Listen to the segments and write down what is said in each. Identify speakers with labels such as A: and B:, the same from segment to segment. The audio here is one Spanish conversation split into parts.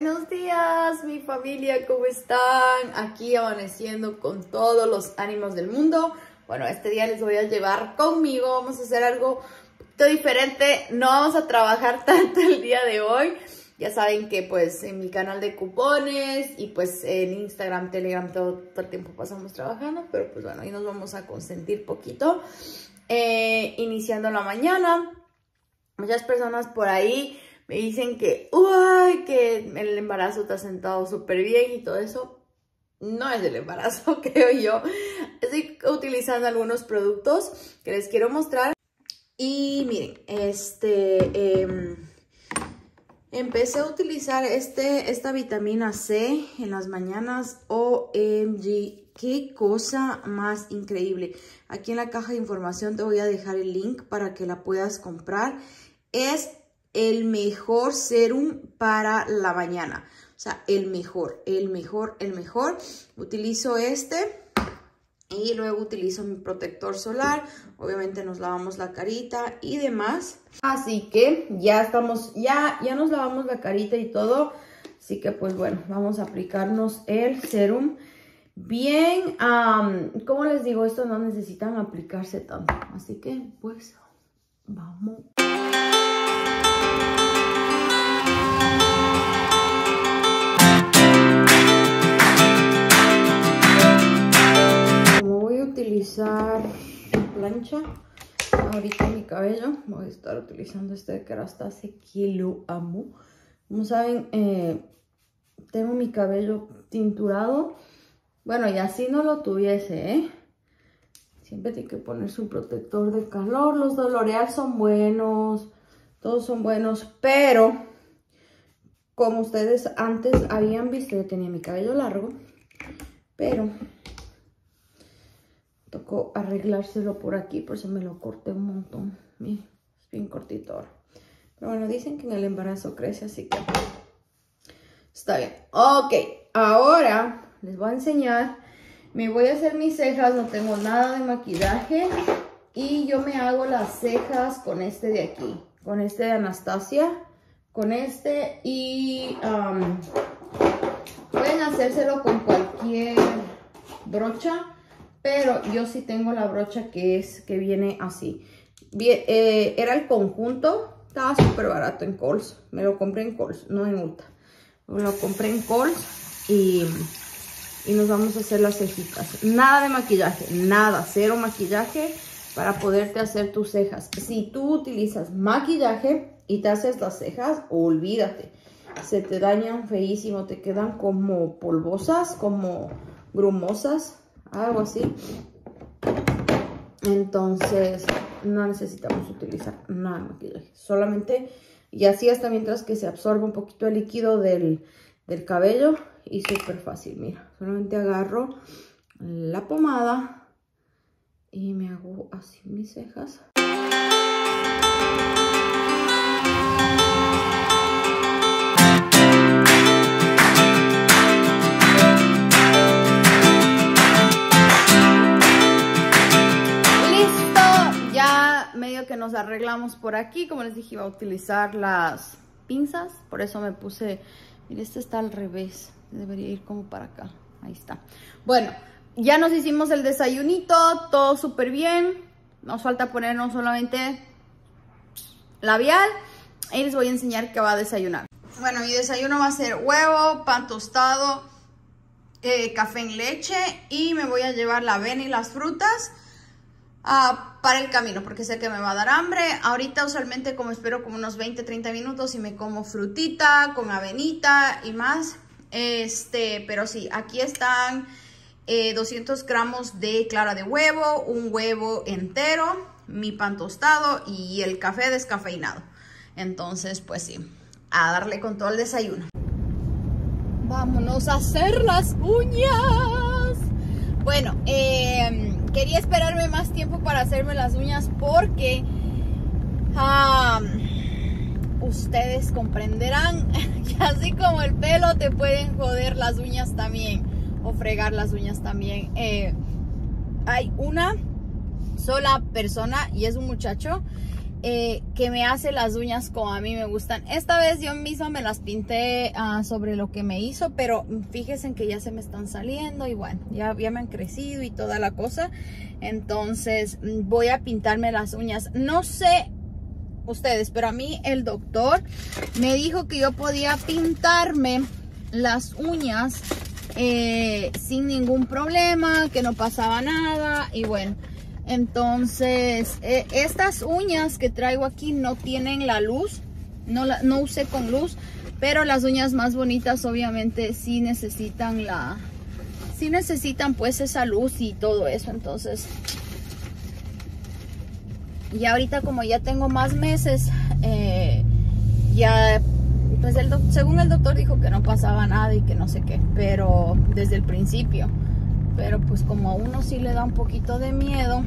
A: Buenos días, mi familia, ¿cómo están? Aquí amaneciendo con todos los ánimos del mundo. Bueno, este día les voy a llevar conmigo, vamos a hacer algo diferente. No vamos a trabajar tanto el día de hoy. Ya saben que pues en mi canal de cupones y pues en Instagram, Telegram, todo, el tiempo pasamos trabajando. Pero pues bueno, ahí nos vamos a consentir poquito. Eh, iniciando la mañana. Muchas personas por ahí me dicen que, uy, que el embarazo está sentado súper bien y todo eso. No es el embarazo, creo yo. Estoy utilizando algunos productos que les quiero mostrar. Y miren, este, em, empecé a utilizar este, esta vitamina C en las mañanas. OMG, qué cosa más increíble. Aquí en la caja de información te voy a dejar el link para que la puedas comprar. Es el mejor serum para la mañana. O sea, el mejor, el mejor, el mejor. Utilizo este y luego utilizo mi protector solar. Obviamente nos lavamos la carita y demás. Así que ya estamos, ya, ya nos lavamos la carita y todo. Así que pues bueno, vamos a aplicarnos el serum. Bien, como les digo, esto no necesitan aplicarse tanto. Así que pues vamos. utilizar plancha ahorita mi cabello. Voy a estar utilizando este hace que lo amo. Como saben, eh, tengo mi cabello tinturado. Bueno, y así no lo tuviese, ¿eh? Siempre tiene que ponerse un protector de calor. Los L'Oreal son buenos. Todos son buenos. Pero, como ustedes antes habían visto, yo tenía mi cabello largo. Pero Tocó arreglárselo por aquí, por eso me lo corté un montón. es bien cortito ahora. Pero bueno, dicen que en el embarazo crece, así que está bien. Ok, ahora les voy a enseñar. Me voy a hacer mis cejas, no tengo nada de maquillaje. Y yo me hago las cejas con este de aquí, con este de Anastasia. Con este y pueden hacérselo con cualquier brocha pero yo sí tengo la brocha que es, que viene así. Eh, era el conjunto, estaba súper barato en Coles. Me lo compré en Coles, no en Ulta. Me lo compré en Coles y, y nos vamos a hacer las cejitas. Nada de maquillaje, nada, cero maquillaje para poderte hacer tus cejas. Si tú utilizas maquillaje y te haces las cejas, olvídate. Se te dañan feísimo, te quedan como polvosas, como grumosas algo así. Entonces, no necesitamos utilizar nada de maquillaje. Solamente, y así hasta mientras que se absorbe un poquito el líquido del, del cabello. Y súper fácil, mira. Solamente agarro la pomada y me hago así mis cejas. que nos arreglamos por aquí. Como les dije, iba a utilizar las pinzas. Por eso me puse... Mire, este está al revés. Debería ir como para acá. Ahí está. Bueno, ya nos hicimos el desayunito. Todo súper bien. Nos falta ponernos solamente labial. Y les voy a enseñar qué va a desayunar. Bueno, mi desayuno va a ser huevo, pan tostado, eh, café en leche. Y me voy a llevar la avena y las frutas. Ah, para el camino porque sé que me va a dar hambre. Ahorita usualmente como espero como unos 20, 30 minutos y me como frutita con avenita y más. Este, pero sí, aquí están 200 eh, gramos de clara de huevo, un huevo entero, mi pan tostado y el café descafeinado. Entonces, pues sí, a darle con todo el desayuno. Vámonos a hacer las uñas. Bueno, eh quería esperarme más tiempo para hacerme las uñas porque ustedes comprenderán que así como el pelo te pueden joder las uñas también o fregar las uñas también. Eh, hay una sola persona y es un muchacho eh, que me hace las uñas como a mí me gustan. Esta vez yo misma me las pinté ah, sobre lo que me hizo, pero fíjense que ya se me están saliendo y bueno, ya, ya me han crecido y toda la cosa. Entonces voy a pintarme las uñas. No sé ustedes, pero a mí el doctor me dijo que yo podía pintarme las uñas eh, sin ningún problema, que no pasaba nada y bueno. Entonces, eh, estas uñas que traigo aquí no tienen la luz, no, la, no usé con luz, pero las uñas más bonitas obviamente sí necesitan la, sí necesitan pues esa luz y todo eso. Entonces, y ahorita como ya tengo más meses, eh, ya, pues el según el doctor dijo que no pasaba nada y que no sé qué, pero desde el principio pero pues como a uno sí le da un poquito de miedo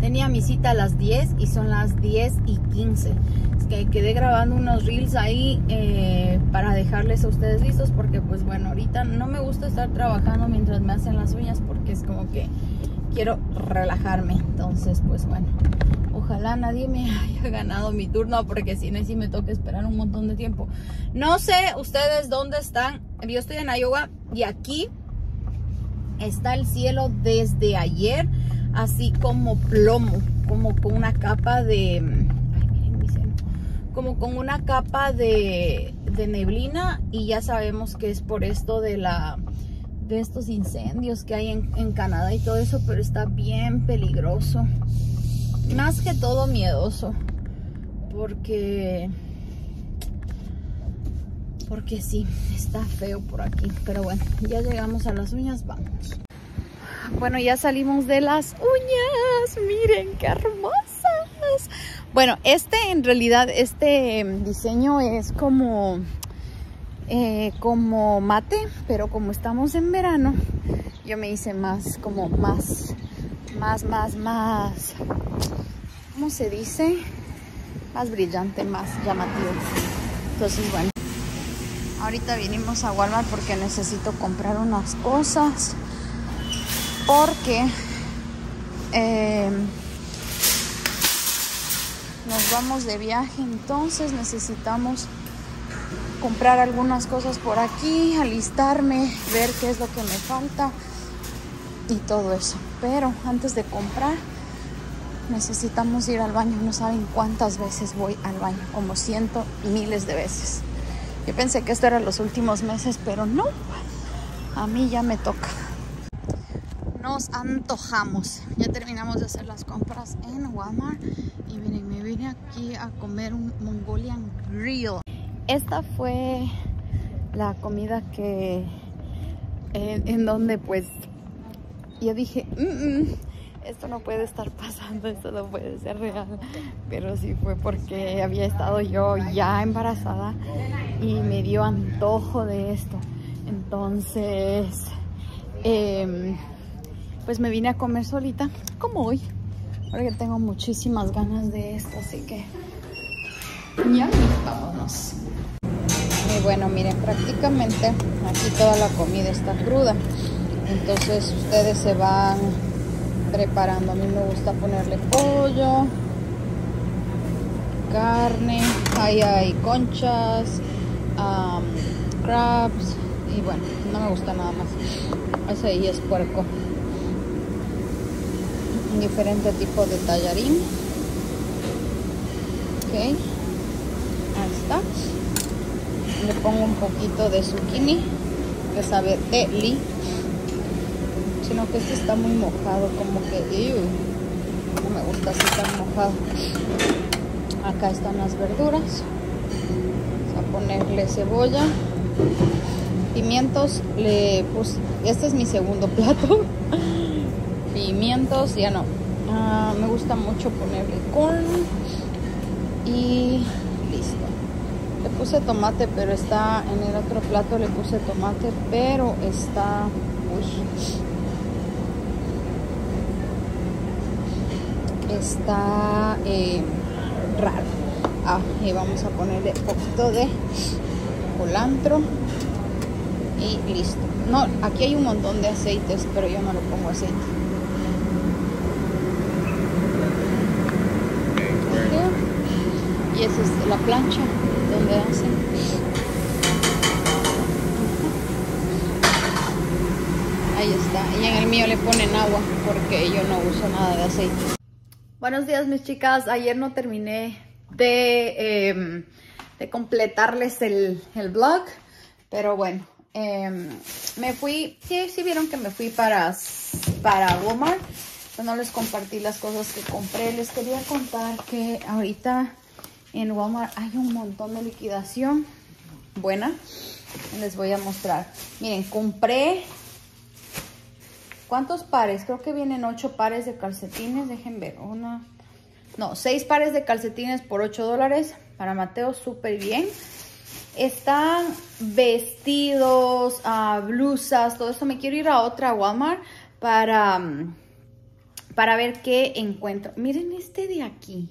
A: tenía mi cita a las 10 y son las 10 y 15 es que quedé grabando unos reels ahí eh, para dejarles a ustedes listos porque pues bueno ahorita no me gusta estar trabajando mientras me hacen las uñas porque es como que quiero relajarme entonces pues bueno ojalá nadie me haya ganado mi turno porque si no, sí me toca esperar un montón de tiempo. No sé ustedes dónde están. Yo estoy en Iowa y aquí está el cielo desde ayer, así como plomo, como con una capa de, ay, miren como con una capa de, de neblina y ya sabemos que es por esto de la de estos incendios que hay en, en Canadá y todo eso, pero está bien peligroso. Más que todo miedoso, porque porque sí, está feo por aquí. Pero bueno, ya llegamos a las uñas, vamos. Bueno, ya salimos de las uñas. Miren qué hermosas. Bueno, este en realidad, este diseño es como, eh, como mate, pero como estamos en verano, yo me hice más, como más, más, más, más, ¿cómo se dice? Más brillante, más llamativo. Entonces, bueno. Ahorita vinimos a Walmart porque necesito comprar unas cosas. Porque eh, nos vamos de viaje, entonces necesitamos comprar algunas cosas por aquí, alistarme, ver qué es lo que me falta y todo eso. Pero antes de comprar, necesitamos ir al baño. No saben cuántas veces voy al baño, como ciento miles de veces. Yo pensé que esto era los últimos meses, pero no. A mí ya me toca. Nos antojamos. Ya terminamos de hacer las compras en Walmart. Y miren, me vine aquí a comer un Mongolian Grill. Esta fue la comida que... En, donde pues... Yo dije... Mm, mm, esto no puede estar pasando, esto no puede ser real. Pero sí fue porque había estado yo ya embarazada y me dio antojo de esto. Entonces, em, pues me vine a comer solita, como hoy. Porque tengo muchísimas ganas de esto, así que ya vámonos. Y bueno, miren, prácticamente aquí toda la comida está cruda. Entonces ustedes se van preparando. A mí me gusta ponerle pollo, carne, ahí hay conchas, crabs y bueno, no me gusta nada más. Ese ahí es puerco. Un diferente tipo de tallarín. Ok, ahí está. Le pongo un poquito de zucchini que sabe deli sino que este está muy mojado, como que no me gusta así tan mojado. Acá están las verduras. Vamos a ponerle cebolla, pimientos, le puse, este es mi segundo plato. pimientos, ya no. Ah, me gusta mucho ponerle corn y listo. Le puse tomate, pero está en el otro plato le puse tomate, pero está uy, está eh, raro. Ah, y vamos a ponerle un poquito de culantro y listo. No, aquí hay un montón de aceites, pero yo no le pongo aceite. Y esa es la plancha donde hacen. Ahí está. Y en el mío le ponen agua porque yo no uso nada de aceite. Buenos días mis chicas. Ayer no terminé de, em, de completarles el, el vlog. Pero bueno, em, me fui, sí, sí vieron que me fui para, para Walmart. no les compartí las cosas que compré. Les quería contar que ahorita en Walmart hay un montón de liquidación buena. Les voy a mostrar. Miren, compré... ¿Cuántos pares? Creo que vienen ocho pares de calcetines. Dejen ver. Una... No, seis pares de calcetines por 8 dólares. Para Mateo, súper bien. Están vestidos, uh, blusas, todo eso. Me quiero ir a otra Walmart para, mm, para ver qué encuentro. Miren este de aquí.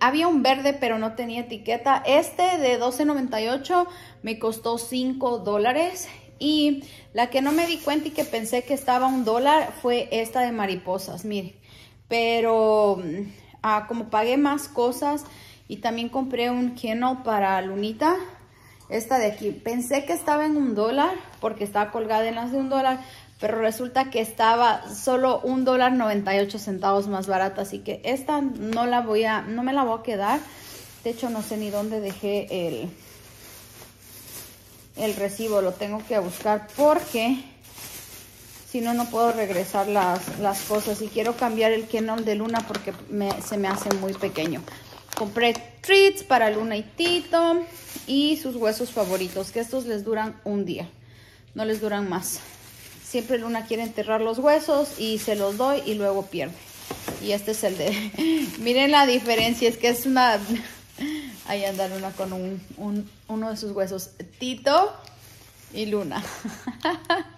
A: Había un verde, pero no tenía etiqueta. Este de 12.98 me costó 5 dólares. Y la que no me di cuenta y que pensé que estaba un dólar fue esta de mariposas. Miren, pero uh, como pagué más cosas y también compré un kennel para Lunita. Esta de aquí. Pensé que estaba en un dólar porque estaba colgada en las de un dólar. Pero resulta que estaba solo un dólar 98 centavos más barata. Así que esta no la voy a, no me la voy a quedar. De hecho no sé ni dónde dejé el, el recibo. Lo tengo que buscar porque si no, no puedo regresar las, las cosas. Y quiero cambiar el kennel de Luna porque se me hace muy pequeño. Compré treats para Luna y Tito y sus huesos favoritos, que estos les duran un día, no les duran más. Siempre Luna quiere enterrar los huesos y se los doy y luego pierde. Y este es el de... Miren la diferencia, es que es una... Ahí anda Luna con un, uno de sus huesos. Tito y Luna.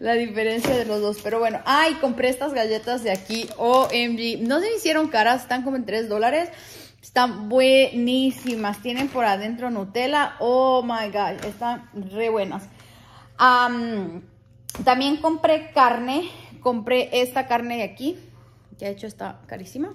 A: La diferencia de los dos. Pero bueno, ay, compré estas galletas de aquí. OMG. No se me hicieron caras, están como en 3 dólares. Están buenísimas. Tienen por adentro Nutella. Oh my god, están re buenas. también compré carne. Compré esta carne de aquí. Que de hecho está carísima.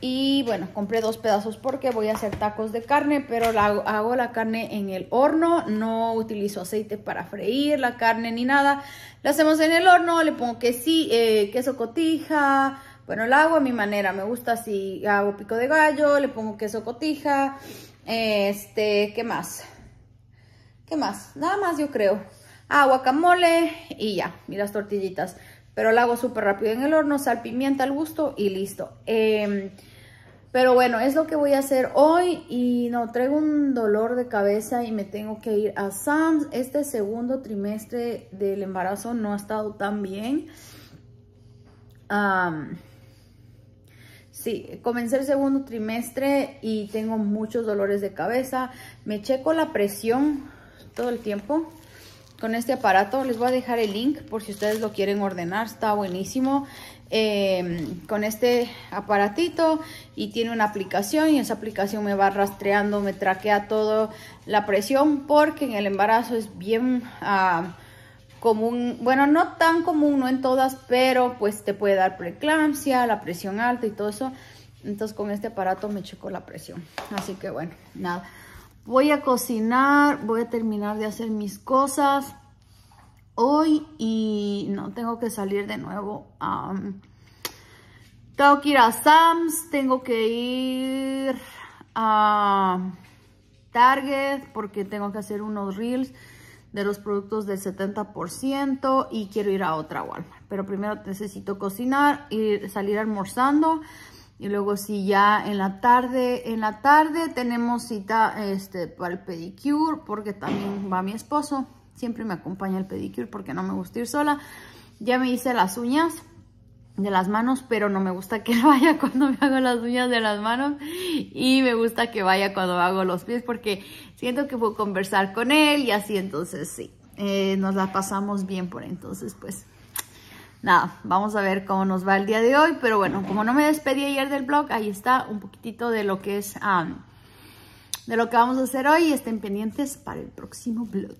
A: Y bueno, compré dos pedazos porque voy a hacer tacos de carne, pero la, hago la carne en el horno. No utilizo aceite para freír la carne ni nada. La hacemos en el horno, le pongo quesí, eh, queso cotija. Bueno, la hago a mi manera. Me gusta si hago pico de gallo, le pongo queso cotija. Este, ¿qué más? ¿Qué más? Nada más yo creo. Ah, guacamole y ya, y las tortillitas pero la hago súper rápido en el horno, sal, pimienta al gusto y listo. Em, pero bueno, es lo que voy a hacer hoy y no, traigo un dolor de cabeza y me tengo que ir a Sam's. Este segundo trimestre del embarazo no ha estado tan bien. sí, comencé el segundo trimestre y tengo muchos dolores de cabeza. Me checo la presión todo el tiempo con este aparato. Les voy a dejar el link por si ustedes lo quieren ordenar. Está buenísimo. Eh, con este aparatito y tiene una aplicación y esa aplicación me va rastreando, me traquea todo la presión porque en el embarazo es bien uh, común, bueno no tan común, no en todas, pero pues te puede dar preeclampsia, la presión alta y todo eso. Entonces con este aparato me checo la presión. Así que bueno, nada. Voy a cocinar, voy a terminar de hacer mis cosas hoy y no tengo que salir de nuevo. tengo que ir a Sam's, tengo que ir a Target porque tengo que hacer unos reels de los productos del 70% y quiero ir a otra Walmart. Pero primero necesito cocinar y salir almorzando. Y luego si ya en la tarde, en la tarde tenemos cita este, para el pedicure porque también va mi esposo. Siempre me acompaña el pedicure porque no me gusta ir sola. Ya me hice las uñas de las manos, pero no me gusta que vaya cuando me hago las uñas de las manos y me gusta que vaya cuando hago los pies porque siento que puedo conversar con él y así entonces sí, eh, nos la pasamos bien por entonces pues nada, vamos a ver cómo nos va el día de hoy. Pero bueno, como no me despedí ayer del blog, ahí está un poquitito de lo que es, de lo que vamos a hacer hoy. Estén pendientes para el próximo blog.